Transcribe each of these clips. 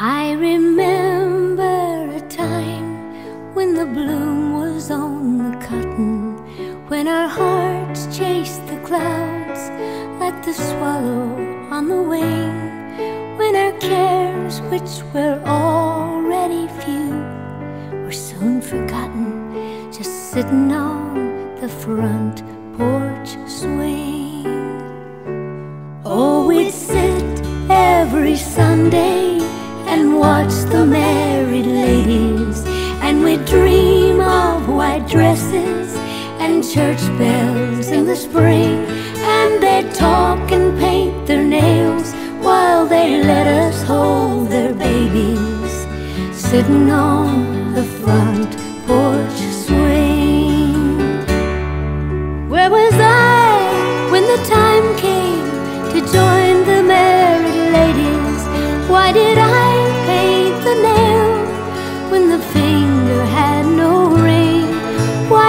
I remember a time when the bloom was on the cotton, when our hearts chased the clouds like the swallow on the wing, when our cares, which were already few, were soon forgotten, just sitting on the front porch swing. Oh, we'd sit every Sunday and watch the married ladies, and we'd dream of white dresses and church bells in the spring, and they'd talk and paint their nails while they let us hold their babies, sitting on the front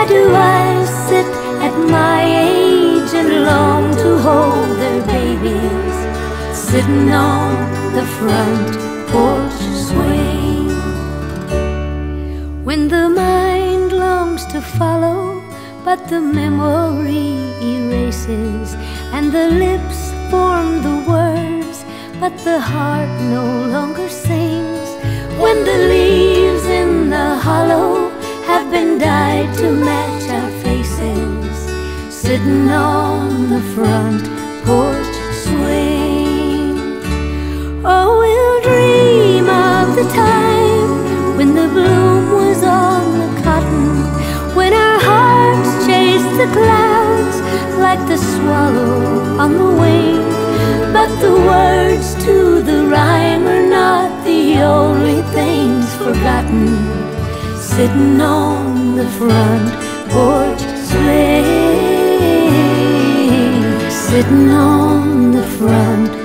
do I sit at my age and long to hold their babies, sitting on the front porch swing? When the mind longs to follow, but the memory erases, and the lips form the words, but the heart no longer sings. When the leaves in the hollow have been dyed to sitting on the front porch swing. Oh, we'll dream of the time when the bloom was on the cotton, when our hearts chased the clouds like the swallow on the wing. But the words to the rhyme are not the only things forgotten. Sitting on the front porch swing, sitting on the front.